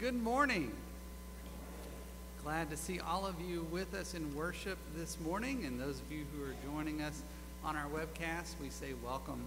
Good morning. Glad to see all of you with us in worship this morning, and those of you who are joining us on our webcast, we say welcome.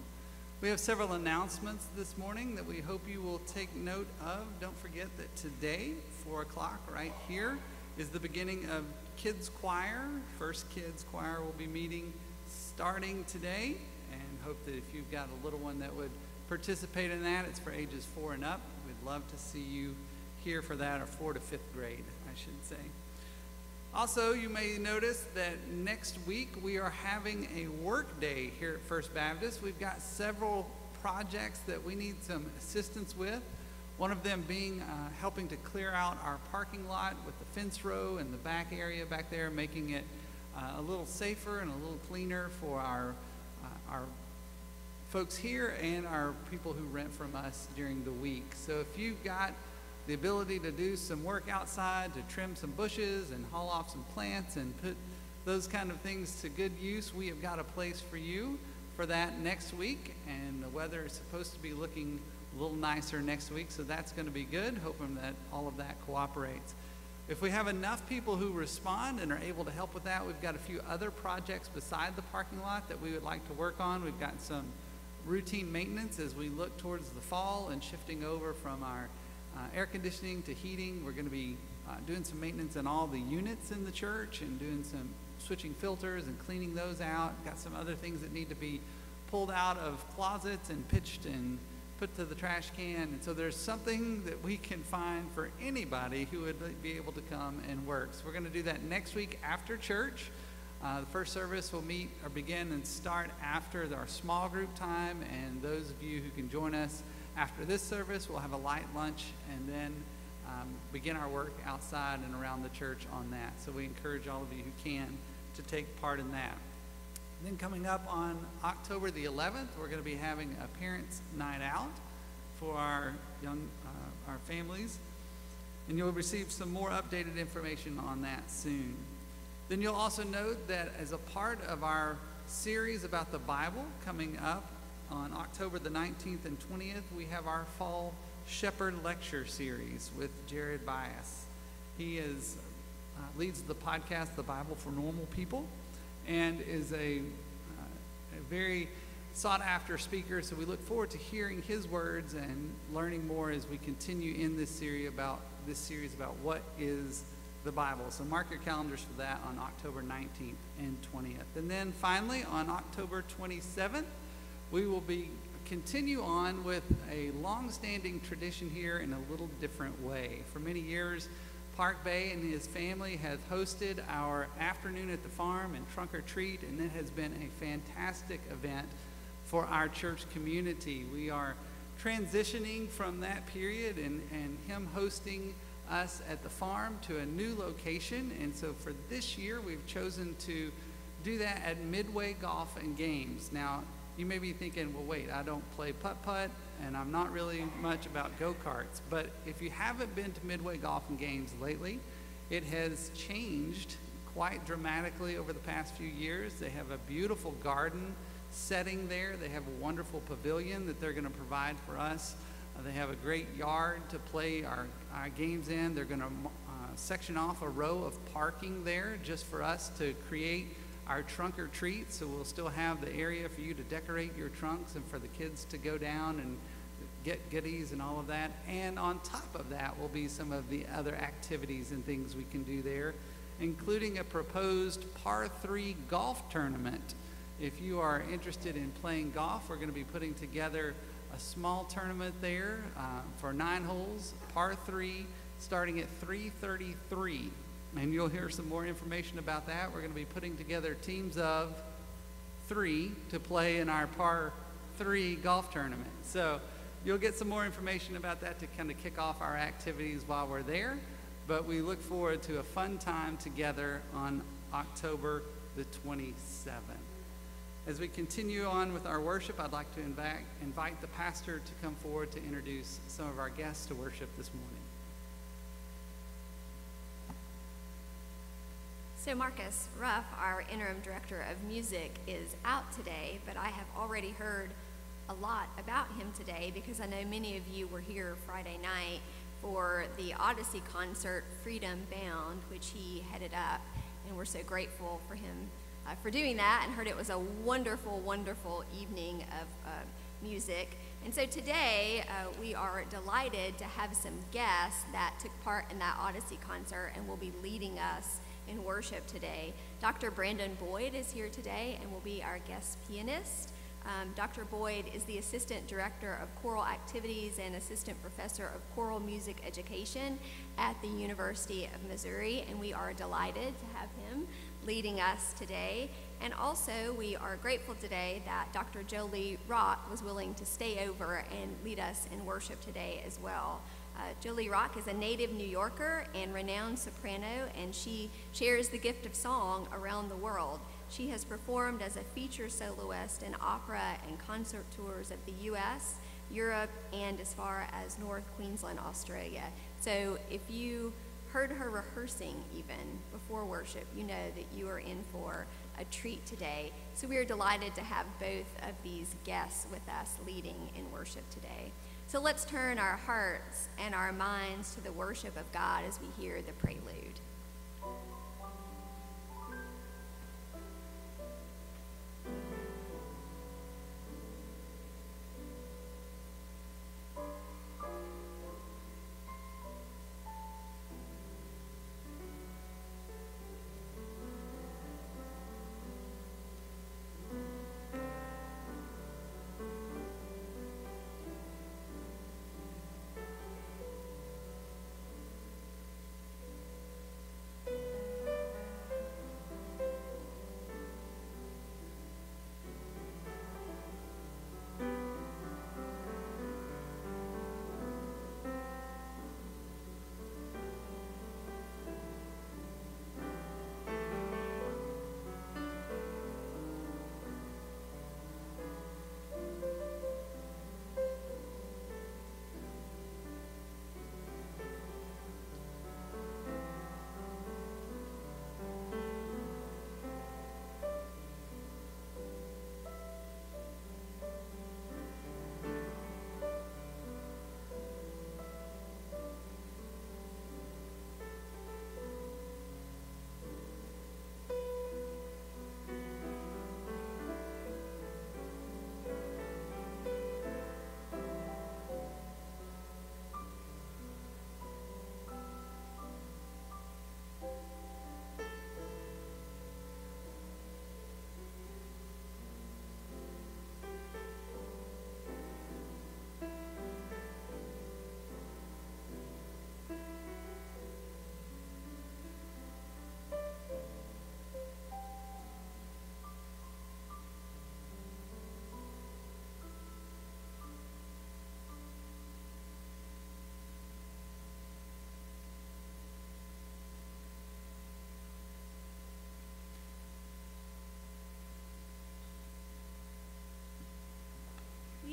We have several announcements this morning that we hope you will take note of. Don't forget that today, 4 o'clock, right here, is the beginning of Kids Choir. First Kids Choir will be meeting starting today, and hope that if you've got a little one that would participate in that, it's for ages four and up. We'd love to see you here for that, or four to fifth grade, I should say. Also, you may notice that next week we are having a work day here at First Baptist. We've got several projects that we need some assistance with. One of them being uh, helping to clear out our parking lot with the fence row and the back area back there, making it uh, a little safer and a little cleaner for our, uh, our folks here and our people who rent from us during the week. So if you've got the ability to do some work outside, to trim some bushes and haul off some plants and put those kind of things to good use, we have got a place for you for that next week. And the weather is supposed to be looking a little nicer next week, so that's going to be good, hoping that all of that cooperates. If we have enough people who respond and are able to help with that, we've got a few other projects beside the parking lot that we would like to work on. We've got some routine maintenance as we look towards the fall and shifting over from our air conditioning to heating. We're going to be uh, doing some maintenance on all the units in the church and doing some switching filters and cleaning those out. Got some other things that need to be pulled out of closets and pitched and put to the trash can. And so there's something that we can find for anybody who would be able to come and work. So we're going to do that next week after church. Uh, the first service will meet or begin and start after our small group time. And those of you who can join us after this service, we'll have a light lunch and then um, begin our work outside and around the church on that. So we encourage all of you who can to take part in that. then coming up on October the 11th, we're going to be having a parents' night out for our young uh, our families, and you'll receive some more updated information on that soon. Then you'll also note that as a part of our series about the Bible coming up on October the 19th and 20th, we have our fall Shepherd Lecture Series with Jared Byas. He is uh, leads the podcast The Bible for Normal People and is a, uh, a very sought after speaker. So we look forward to hearing his words and learning more as we continue in this series about this series about what is the Bible. So mark your calendars for that on October 19th and 20th. And then finally on October 27th, we will be continue on with a long-standing tradition here in a little different way. For many years, Park Bay and his family have hosted our afternoon at the farm and trunk or treat, and it has been a fantastic event for our church community. We are transitioning from that period and, and him hosting us at the farm to a new location. And so for this year, we've chosen to do that at Midway Golf and Games. Now, you may be thinking, well, wait, I don't play putt putt and I'm not really much about go karts. But if you haven't been to Midway Golf and Games lately, it has changed quite dramatically over the past few years. They have a beautiful garden setting there, they have a wonderful pavilion that they're going to provide for us. Uh, they have a great yard to play our, our games in. They're going to uh, section off a row of parking there just for us to create our trunk or treat, so we'll still have the area for you to decorate your trunks and for the kids to go down and get goodies and all of that. And on top of that will be some of the other activities and things we can do there, including a proposed par three golf tournament. If you are interested in playing golf, we're going to be putting together a small tournament there uh, for nine holes, par three, starting at 333 and you'll hear some more information about that. We're going to be putting together teams of three to play in our par three golf tournament. So you'll get some more information about that to kind of kick off our activities while we're there. But we look forward to a fun time together on October the 27th. As we continue on with our worship, I'd like to invite, invite the pastor to come forward to introduce some of our guests to worship this morning. So Marcus Ruff, our interim director of music, is out today, but I have already heard a lot about him today because I know many of you were here Friday night for the Odyssey concert, Freedom Bound, which he headed up. And we're so grateful for him uh, for doing that and heard it was a wonderful, wonderful evening of uh, music. And so today uh, we are delighted to have some guests that took part in that Odyssey concert and will be leading us in worship today. Dr. Brandon Boyd is here today and will be our guest pianist. Um, Dr. Boyd is the Assistant Director of Choral Activities and Assistant Professor of Choral Music Education at the University of Missouri, and we are delighted to have him leading us today. And also, we are grateful today that Dr. Jolie Rock was willing to stay over and lead us in worship today as well. Uh, Jolie Rock is a native New Yorker and renowned soprano, and she shares the gift of song around the world. She has performed as a feature soloist in opera and concert tours of the U.S., Europe, and as far as North Queensland, Australia. So if you heard her rehearsing even before worship, you know that you are in for a treat today. So we are delighted to have both of these guests with us leading in worship today. So let's turn our hearts and our minds to the worship of God as we hear the prelude.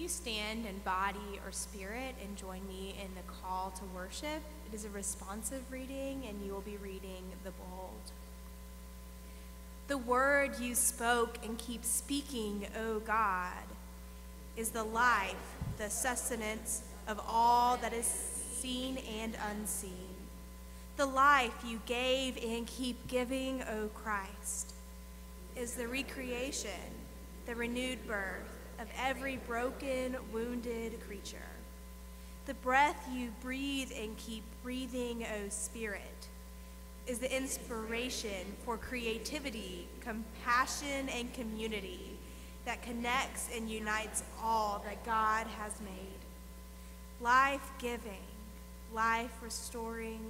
You stand in body or spirit and join me in the call to worship? It is a responsive reading, and you will be reading the bold. The word you spoke and keep speaking, O God, is the life, the sustenance of all that is seen and unseen. The life you gave and keep giving, O Christ, is the recreation, the renewed birth of every broken, wounded creature. The breath you breathe and keep breathing, O Spirit, is the inspiration for creativity, compassion, and community that connects and unites all that God has made. Life giving, life restoring,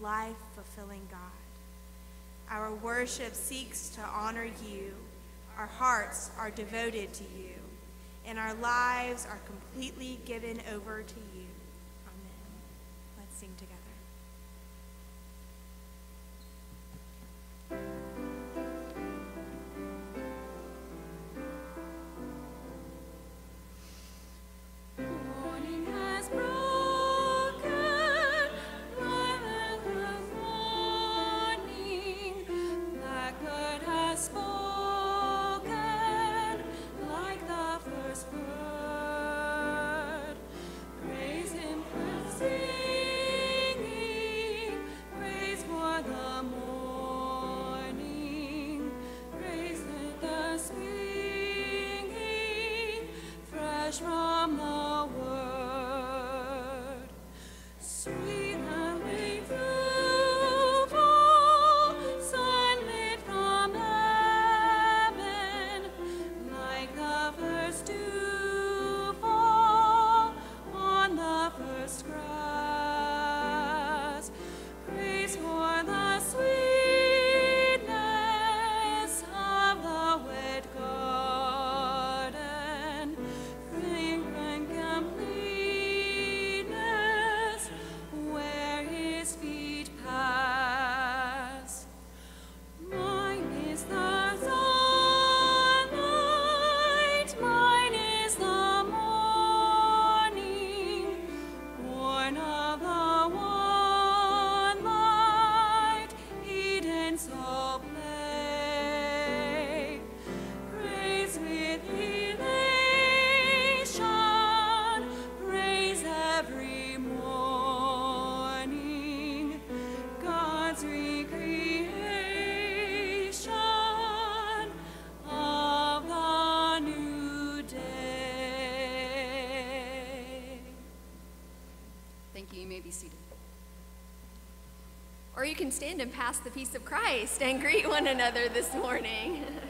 life fulfilling God. Our worship seeks to honor you. Our hearts are devoted to you and our lives are completely given over to you. Amen. Let's sing together. You can stand and pass the peace of Christ and greet one another this morning.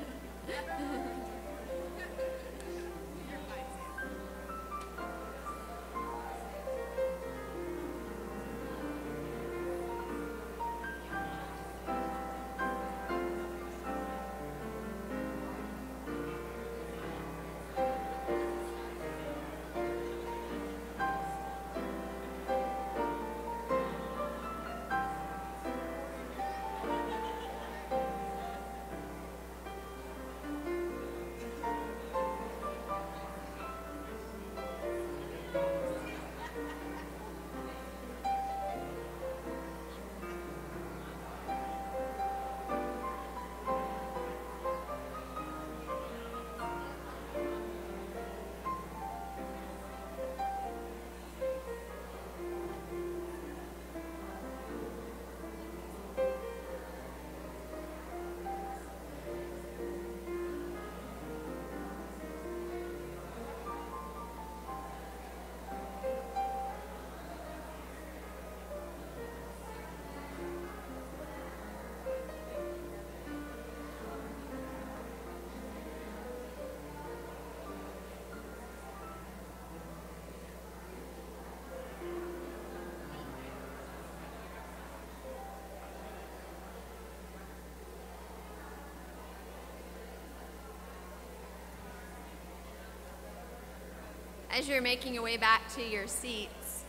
As you're making your way back to your seats,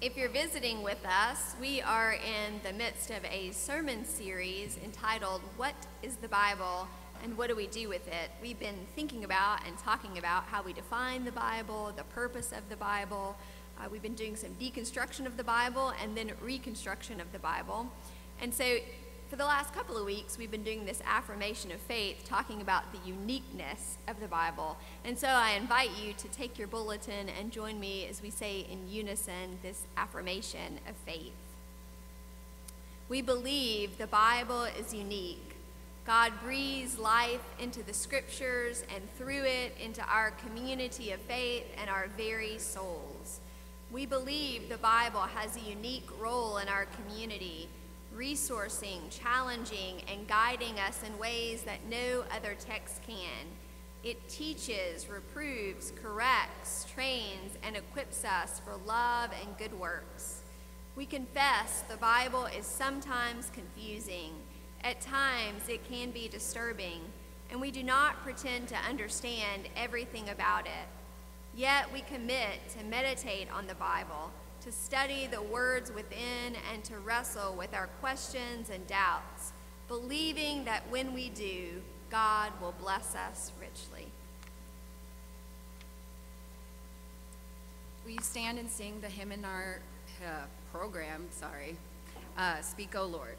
if you're visiting with us, we are in the midst of a sermon series entitled, What is the Bible and What Do We Do with It? We've been thinking about and talking about how we define the Bible, the purpose of the Bible. Uh, we've been doing some deconstruction of the Bible and then reconstruction of the Bible. And so, for the last couple of weeks, we've been doing this affirmation of faith, talking about the uniqueness of the Bible. And so, I invite you to take your bulletin and join me as we say in unison this affirmation of faith. We believe the Bible is unique. God breathes life into the scriptures and through it into our community of faith and our very souls. We believe the Bible has a unique role in our community resourcing, challenging, and guiding us in ways that no other text can. It teaches, reproves, corrects, trains, and equips us for love and good works. We confess the Bible is sometimes confusing. At times, it can be disturbing, and we do not pretend to understand everything about it. Yet, we commit to meditate on the Bible to study the words within and to wrestle with our questions and doubts, believing that when we do, God will bless us richly. Will you stand and sing the hymn in our uh, program? Sorry. Uh, Speak, O Lord.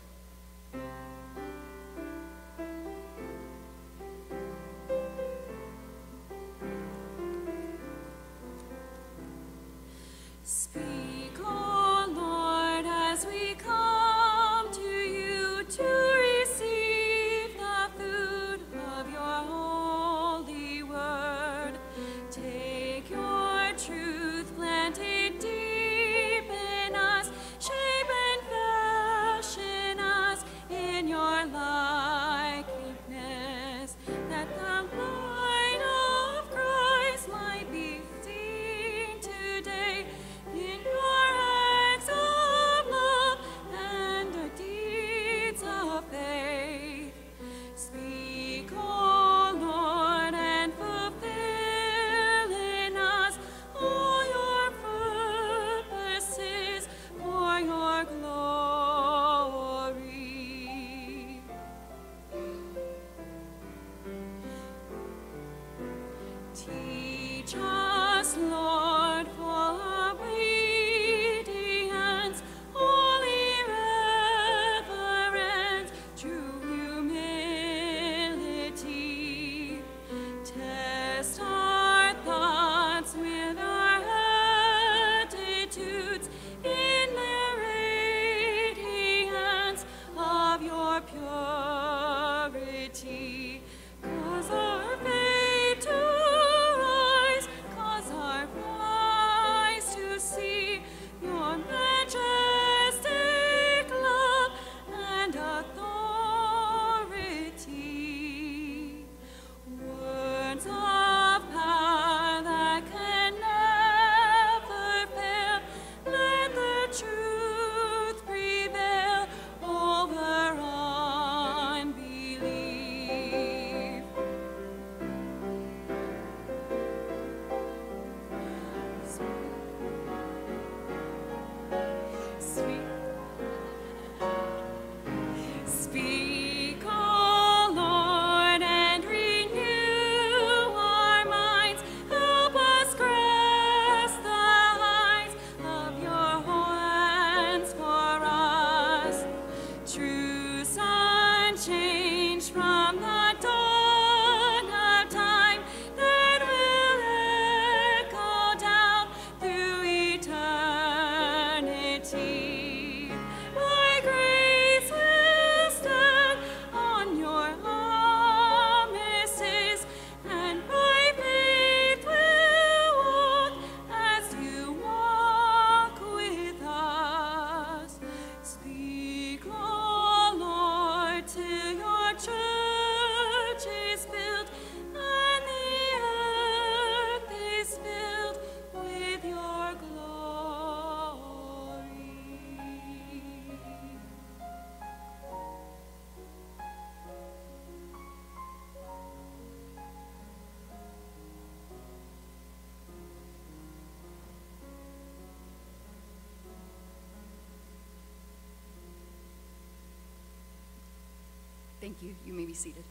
Thank you. You may be seated.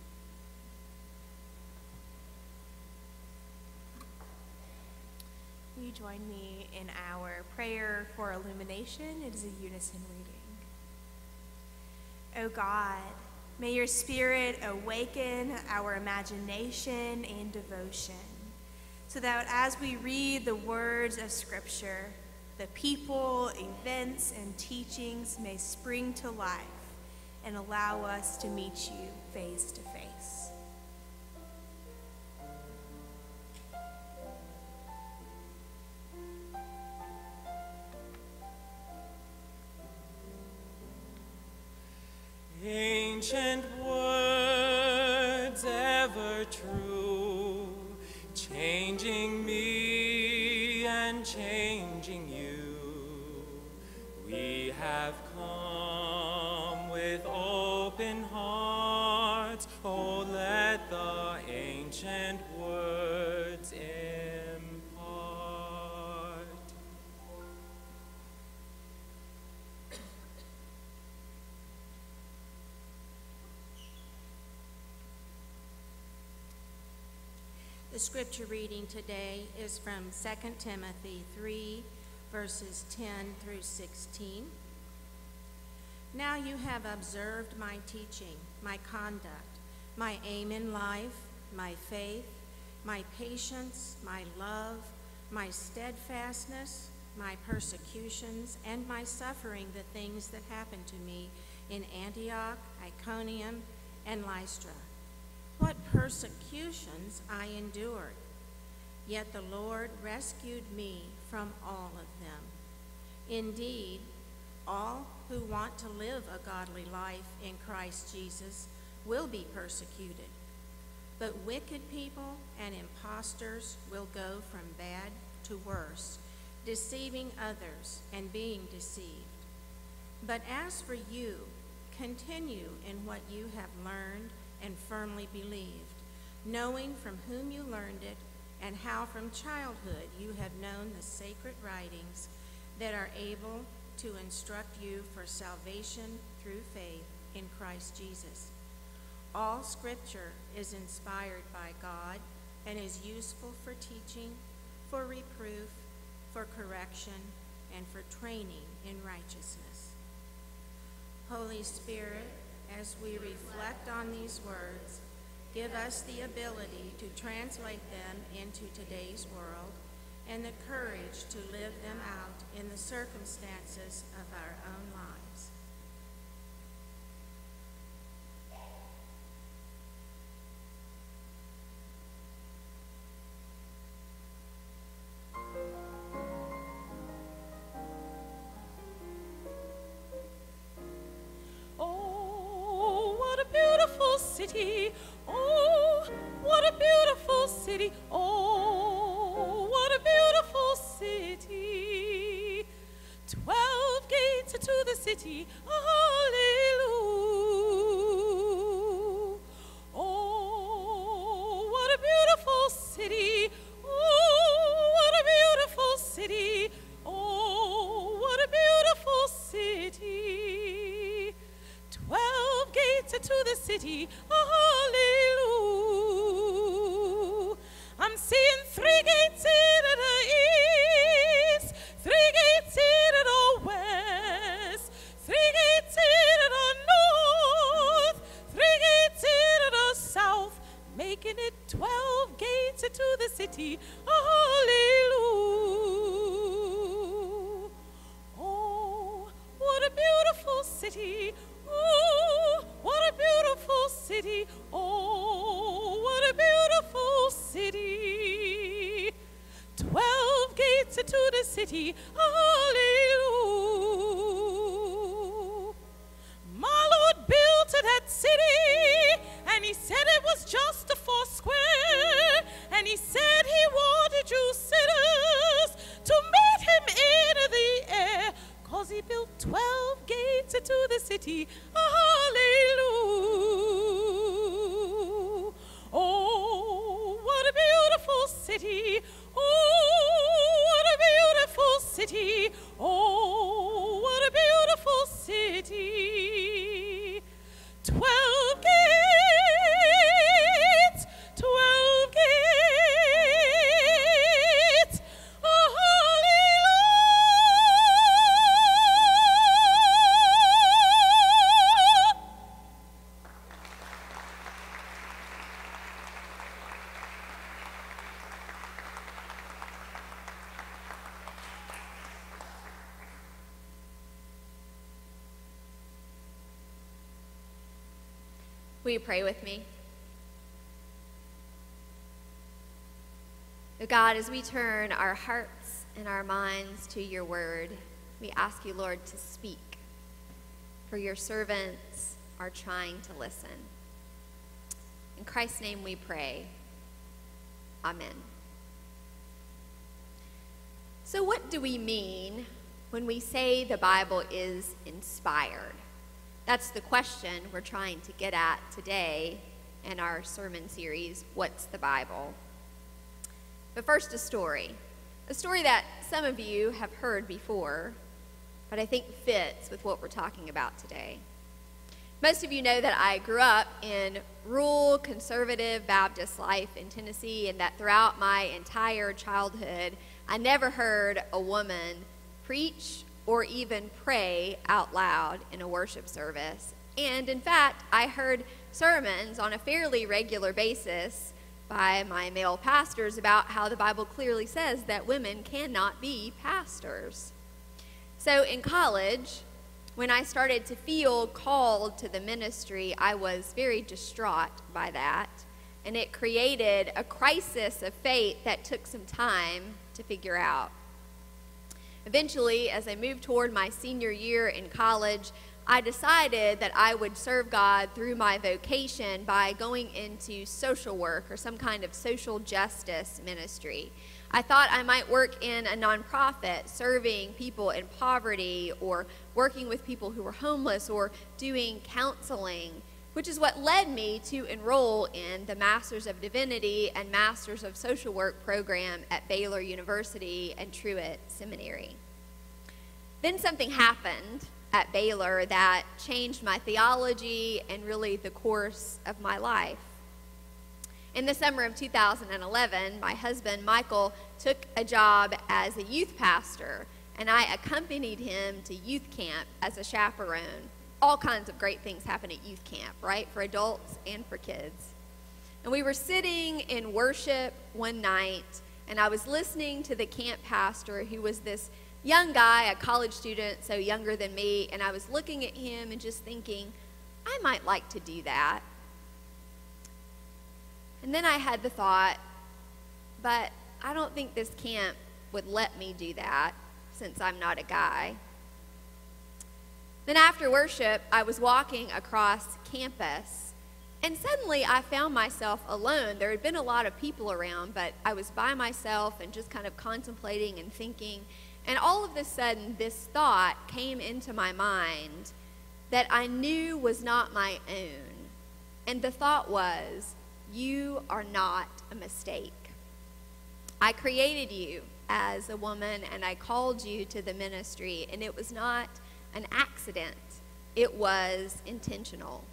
Will you join me in our prayer for illumination? It is a unison reading. O God, may your spirit awaken our imagination and devotion, so that as we read the words of Scripture, the people, events, and teachings may spring to life and allow us to meet you face to face. The scripture reading today is from 2 Timothy 3, verses 10 through 16. Now you have observed my teaching, my conduct, my aim in life, my faith, my patience, my love, my steadfastness, my persecutions, and my suffering the things that happened to me in Antioch, Iconium, and Lystra what persecutions I endured. Yet the Lord rescued me from all of them. Indeed, all who want to live a godly life in Christ Jesus will be persecuted. But wicked people and impostors will go from bad to worse, deceiving others and being deceived. But as for you, continue in what you have learned and firmly believed, knowing from whom you learned it and how from childhood you have known the sacred writings that are able to instruct you for salvation through faith in Christ Jesus. All scripture is inspired by God and is useful for teaching, for reproof, for correction, and for training in righteousness. Holy Spirit, as we reflect on these words, give us the ability to translate them into today's world and the courage to live them out in the circumstances of our own lives. Will you pray with me? God, as we turn our hearts and our minds to your word, we ask you, Lord, to speak. For your servants are trying to listen. In Christ's name we pray. Amen. So, what do we mean when we say the Bible is inspired? That's the question we're trying to get at today in our sermon series, What's the Bible? But first, a story. A story that some of you have heard before, but I think fits with what we're talking about today. Most of you know that I grew up in rural conservative Baptist life in Tennessee, and that throughout my entire childhood, I never heard a woman preach or even pray out loud in a worship service. And in fact, I heard sermons on a fairly regular basis by my male pastors about how the Bible clearly says that women cannot be pastors. So in college, when I started to feel called to the ministry, I was very distraught by that. And it created a crisis of faith that took some time to figure out. Eventually, as I moved toward my senior year in college, I decided that I would serve God through my vocation by going into social work or some kind of social justice ministry. I thought I might work in a nonprofit serving people in poverty or working with people who were homeless or doing counseling, which is what led me to enroll in the Masters of Divinity and Masters of Social Work program at Baylor University and Truett Seminary. Then something happened at Baylor that changed my theology and really the course of my life. In the summer of 2011, my husband Michael took a job as a youth pastor, and I accompanied him to youth camp as a chaperone. All kinds of great things happen at youth camp, right? For adults and for kids. And we were sitting in worship one night, and I was listening to the camp pastor, who was this young guy, a college student, so younger than me, and I was looking at him and just thinking, I might like to do that. And then I had the thought, but I don't think this camp would let me do that since I'm not a guy. Then after worship, I was walking across campus, and suddenly I found myself alone. There had been a lot of people around, but I was by myself and just kind of contemplating and thinking. And all of a sudden, this thought came into my mind that I knew was not my own. And the thought was, You are not a mistake. I created you as a woman and I called you to the ministry, and it was not an accident, it was intentional.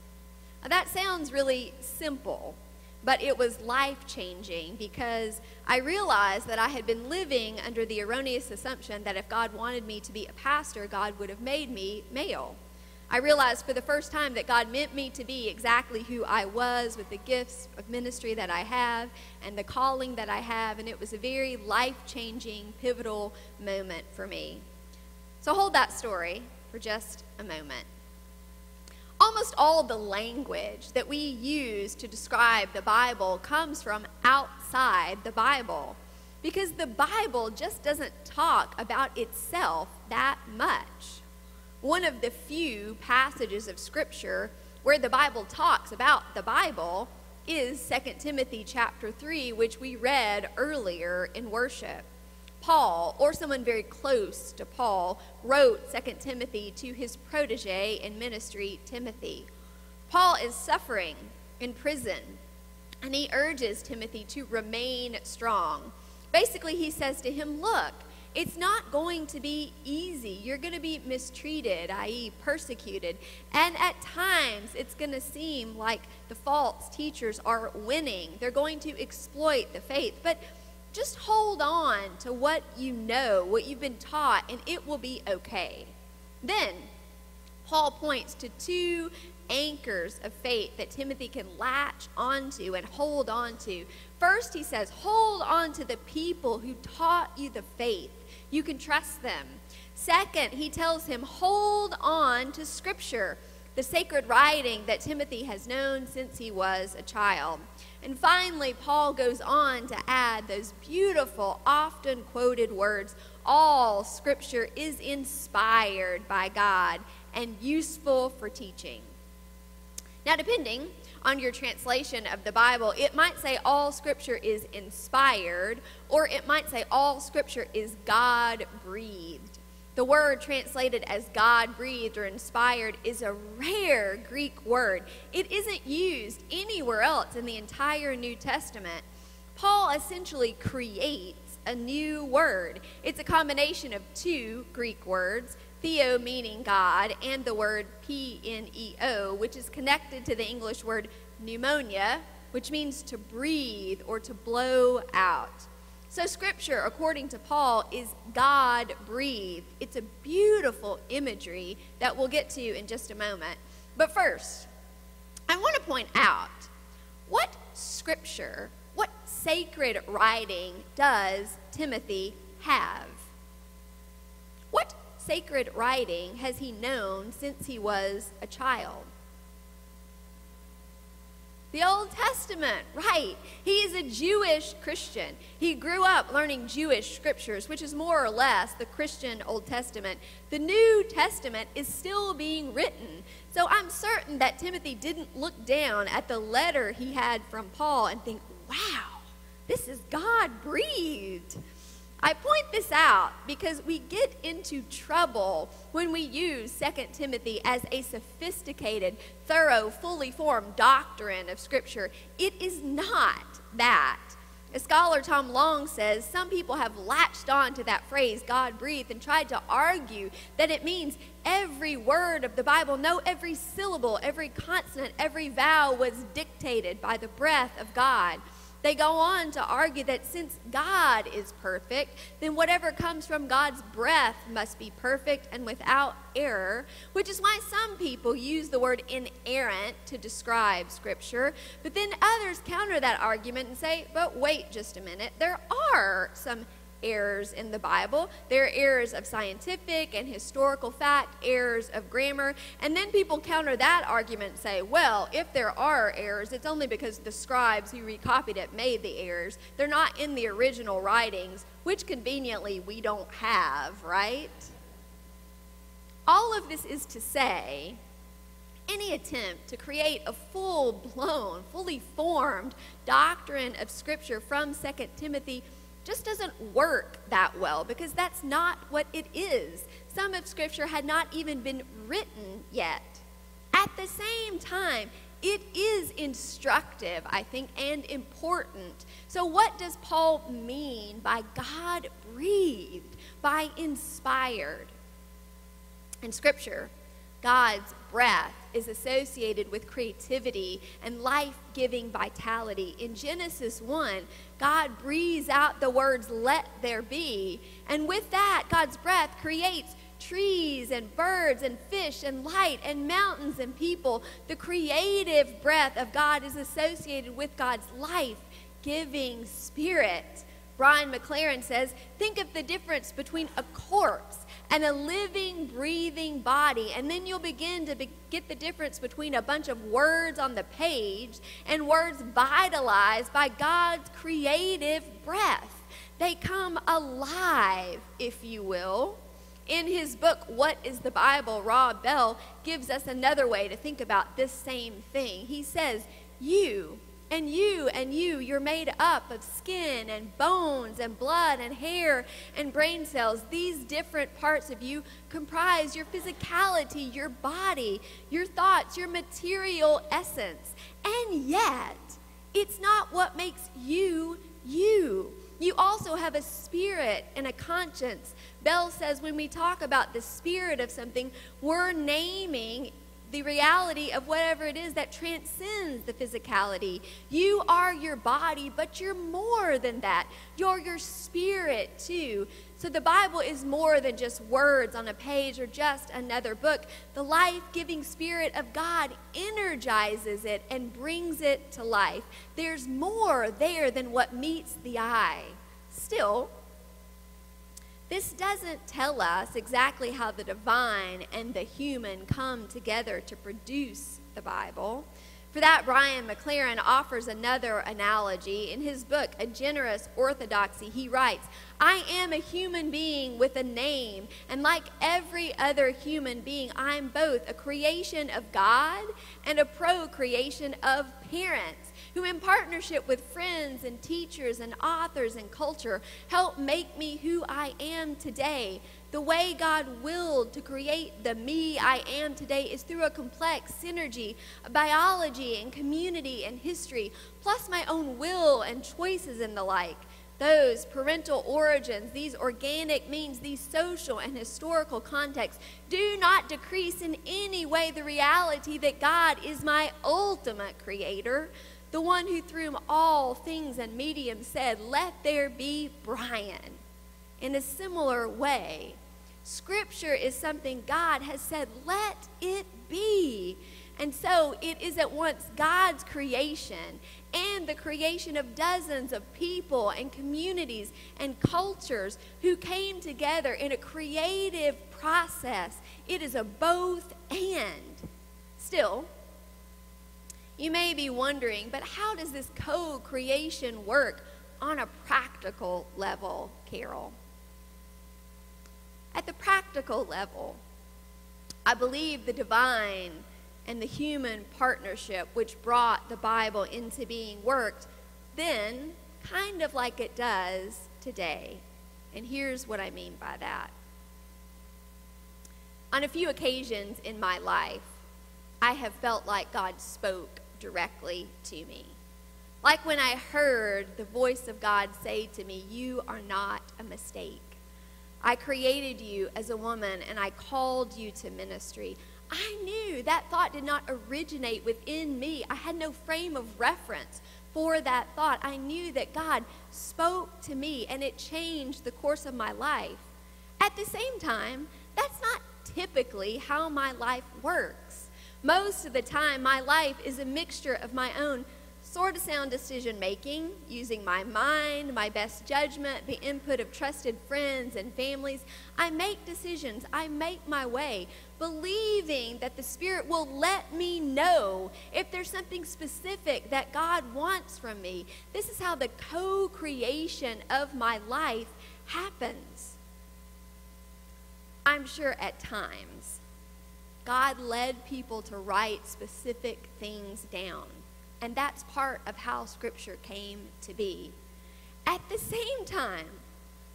Now, that sounds really simple, but it was life changing because I realized that I had been living under the erroneous assumption that if God wanted me to be a pastor, God would have made me male. I realized for the first time that God meant me to be exactly who I was with the gifts of ministry that I have and the calling that I have, and it was a very life changing, pivotal moment for me. So hold that story for just a moment almost all the language that we use to describe the Bible comes from outside the Bible because the Bible just doesn't talk about itself that much. One of the few passages of Scripture where the Bible talks about the Bible is 2 Timothy chapter 3, which we read earlier in worship. Paul, or someone very close to Paul, wrote 2 Timothy to his protege in ministry, Timothy. Paul is suffering in prison, and he urges Timothy to remain strong. Basically, he says to him, Look, it's not going to be easy. You're going to be mistreated, i.e., persecuted. And at times, it's going to seem like the false teachers are winning. They're going to exploit the faith. But just hold on to what you know, what you've been taught, and it will be okay. Then, Paul points to two anchors of faith that Timothy can latch onto and hold onto. First, he says, hold on to the people who taught you the faith. You can trust them. Second, he tells him, hold on to Scripture. the sacred writing that Timothy has known since he was a child. And finally, Paul goes on to add those beautiful, often quoted words all scripture is inspired by God and useful for teaching. Now, depending on your translation of the Bible, it might say all scripture is inspired, or it might say all scripture is God breathed. The word translated as God breathed or inspired is a rare Greek word. It isn't used anywhere else in the entire New Testament. Paul essentially creates a new word. It's a combination of two Greek words, theo meaning God, and the word P N E O, which is connected to the English word pneumonia, which means to breathe or to blow out. So, scripture, according to Paul, is God breathed. It's a beautiful imagery that we'll get to in just a moment. But first, I want to point out what scripture, what sacred writing does Timothy have? What sacred writing has he known since he was a child? The Old Testament, right. He is a Jewish Christian. He grew up learning Jewish scriptures, which is more or less the Christian Old Testament. The New Testament is still being written. So I'm certain that Timothy didn't look down at the letter he had from Paul and think, wow, this is God breathed. I point this out because we get into trouble when we use 2 Timothy as a sophisticated, thorough, fully formed doctrine of Scripture. It is not that. As scholar Tom Long says, some people have latched on to that phrase, God breathed, and tried to argue that it means every word of the Bible, no, every syllable, every consonant, every vowel was dictated by the breath of God. They go on to argue that since God is perfect, then whatever comes from God's breath must be perfect and without error, which is why some people use the word inerrant to describe Scripture. But then others counter that argument and say, but wait just a minute, there are some errors in the Bible. There are errors of scientific and historical fact, errors of grammar, and then people counter that argument and say, well, if there are errors, it's only because the scribes who recopied it made the errors. They're not in the original writings, which conveniently we don't have, right? All of this is to say, any attempt to create a full blown, fully formed doctrine of Scripture from 2 Timothy just doesn't work that well because that's not what it is. Some of Scripture had not even been written yet. At the same time, it is instructive, I think, and important. So, what does Paul mean by God breathed, by inspired? In Scripture, God's breath is associated with creativity and life giving vitality. In Genesis 1, God breathes out the words, let there be. And with that, God's breath creates trees and birds and fish and light and mountains and people. The creative breath of God is associated with God's life giving spirit. Brian McLaren says, think of the difference between a corpse and a living, breathing body. And then you'll begin to be- get the difference between a bunch of words on the page and words vitalized by God's creative breath. They come alive, if you will. In his book, What is the Bible? Rob Bell gives us another way to think about this same thing. He says, You and you and you, you're made up of skin and bones and blood and hair and brain cells. These different parts of you comprise your physicality, your body, your thoughts, your material essence. And yet, it's not what makes you you. You also have a spirit and a conscience. Bell says when we talk about the spirit of something, we're naming the reality of whatever it is that transcends the physicality. You are your body, but you're more than that. You're your spirit too. So the Bible is more than just words on a page or just another book. The life giving spirit of God energizes it and brings it to life. There's more there than what meets the eye. Still, This doesn't tell us exactly how the divine and the human come together to produce the Bible. For that, Brian McLaren offers another analogy. In his book, A Generous Orthodoxy, he writes I am a human being with a name, and like every other human being, I'm both a creation of God and a procreation of parents who, in partnership with friends and teachers and authors and culture, help make me who I am today. The way God willed to create the me I am today is through a complex synergy of biology and community and history, plus my own will and choices and the like. Those parental origins, these organic means, these social and historical contexts do not decrease in any way the reality that God is my ultimate creator, the one who through all things and mediums said, Let there be Brian. In a similar way, Scripture is something God has said, let it be. And so it is at once God's creation and the creation of dozens of people and communities and cultures who came together in a creative process. It is a both and. Still, you may be wondering, but how does this co creation work on a practical level, Carol? At the practical level, I believe the divine and the human partnership which brought the Bible into being worked then kind of like it does today. And here's what I mean by that. On a few occasions in my life, I have felt like God spoke directly to me. Like when I heard the voice of God say to me, You are not a mistake. I created you as a woman and I called you to ministry. I knew that thought did not originate within me. I had no frame of reference for that thought. I knew that God spoke to me and it changed the course of my life. At the same time, that's not typically how my life works. Most of the time, my life is a mixture of my own sort of sound decision making using my mind, my best judgment, the input of trusted friends and families. I make decisions, I make my way, believing that the Spirit will let me know if there's something specific that God wants from me. This is how the co creation of my life happens. I'm sure at times God led people to write specific things down and that's part of how Scripture came to be. At the same time,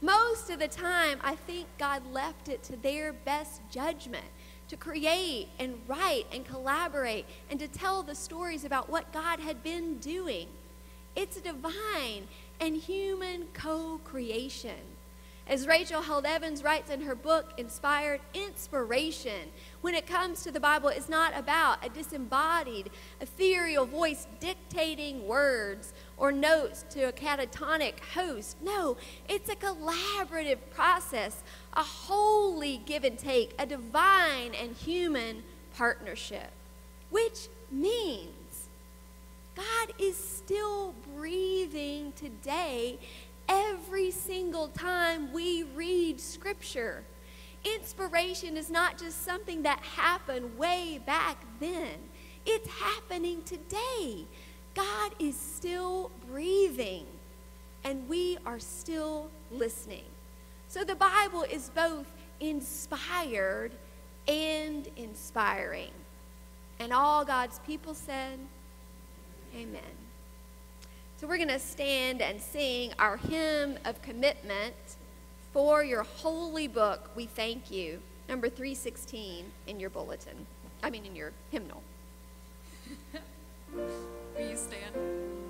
most of the time, I think God left it to their best judgment to create and write and collaborate and to tell the stories about what God had been doing. It's a divine and human co creation. As Rachel Held Evans writes in her book, Inspired Inspiration, when it comes to the Bible, is not about a disembodied, ethereal voice dictating words or notes to a catatonic host. No, it's a collaborative process, a holy give and take, a divine and human partnership, which means God is still breathing today every single time we read Scripture. Inspiration is not just something that happened way back then, it's happening today. God is still breathing, and we are still listening. So the Bible is both inspired and inspiring. And all God's people said, Amen. So we're going to stand and sing our hymn of commitment for your holy book. We thank you. Number 316 in your bulletin. I mean, in your hymnal. Will you stand?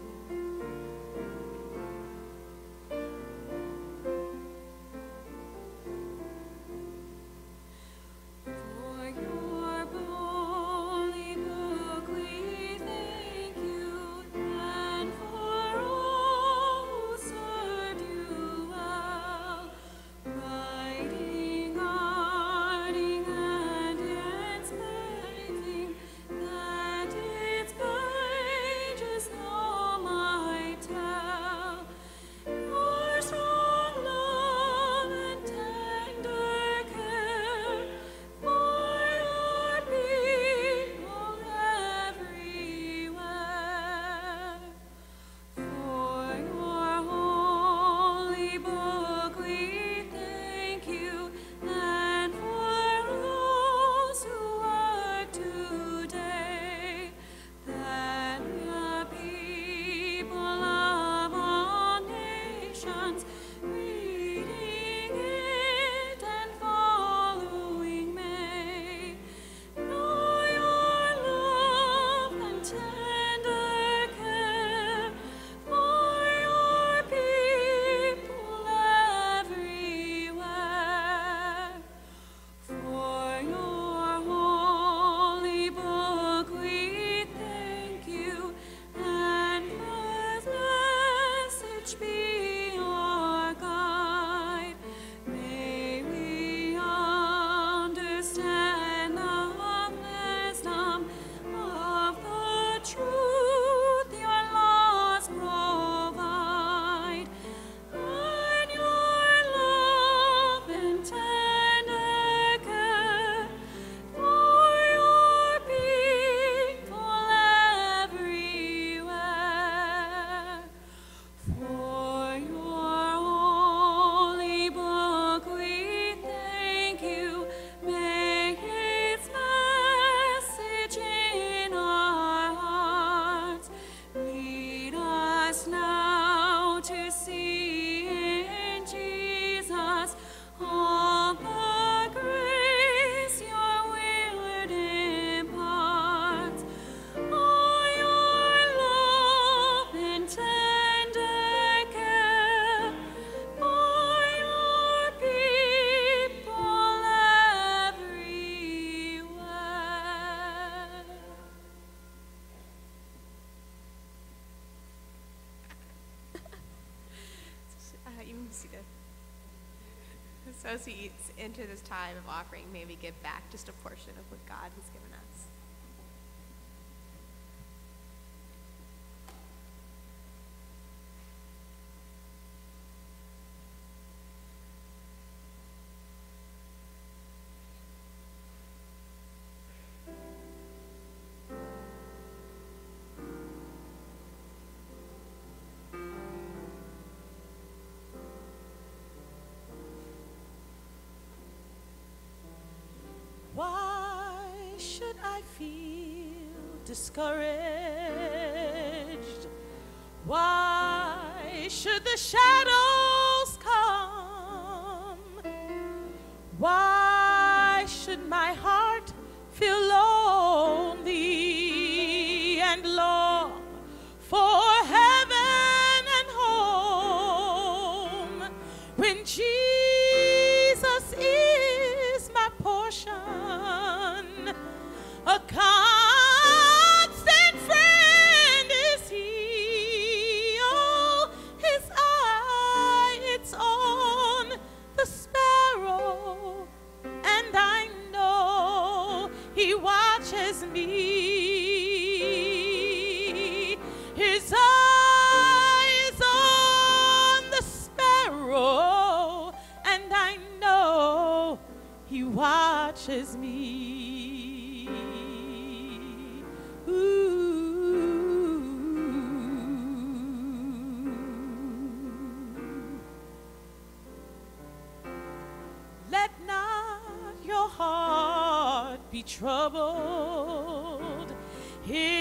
those eats into this time of offering, maybe give back just a portion of what God has given. discouraged. Why should the shadow Here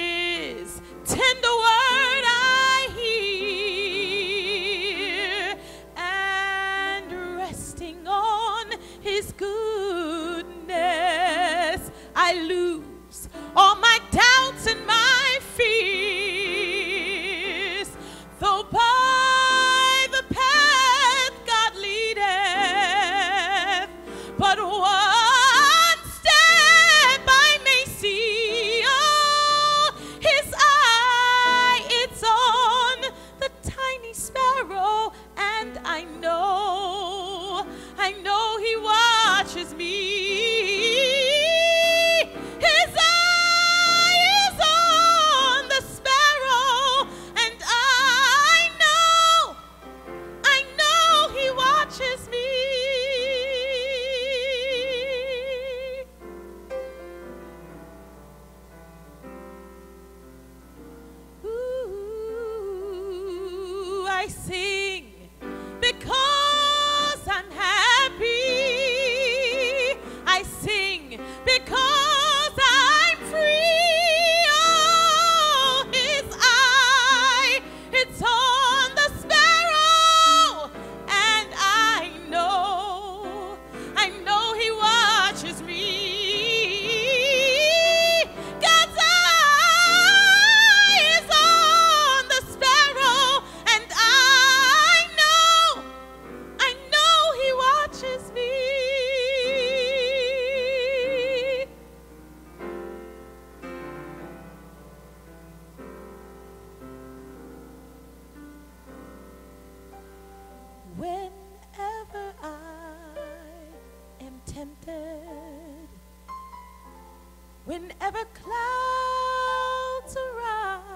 the clouds arise,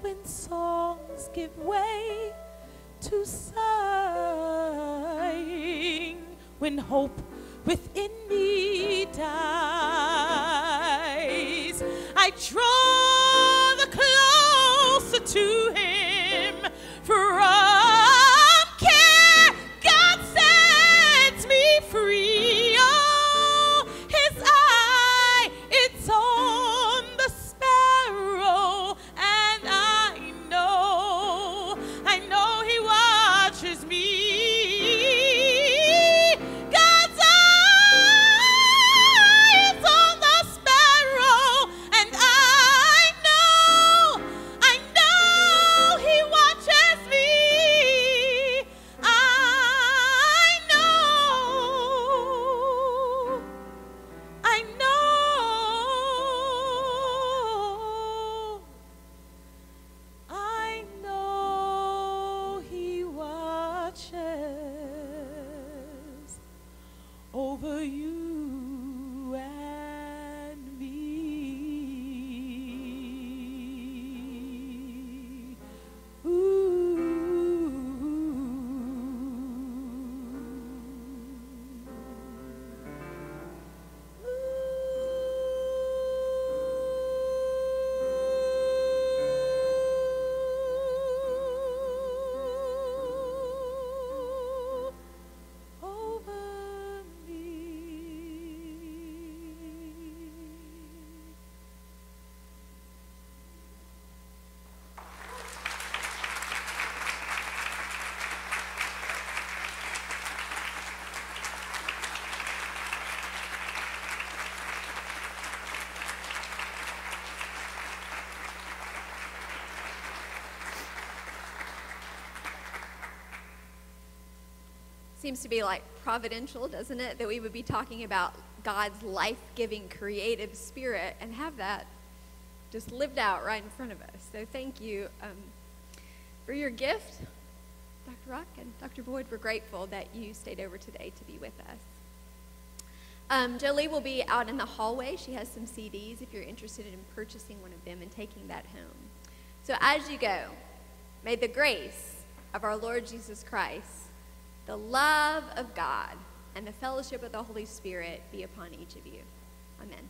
when songs give way to sighing, when hope within me dies, I draw the closer to Seems to be like providential, doesn't it? That we would be talking about God's life giving creative spirit and have that just lived out right in front of us. So thank you um, for your gift, Dr. Rock and Dr. Boyd. We're grateful that you stayed over today to be with us. Um, Jolie will be out in the hallway. She has some CDs if you're interested in purchasing one of them and taking that home. So as you go, may the grace of our Lord Jesus Christ, the love of God, and the fellowship of the Holy Spirit be upon each of you. Amen.